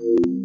you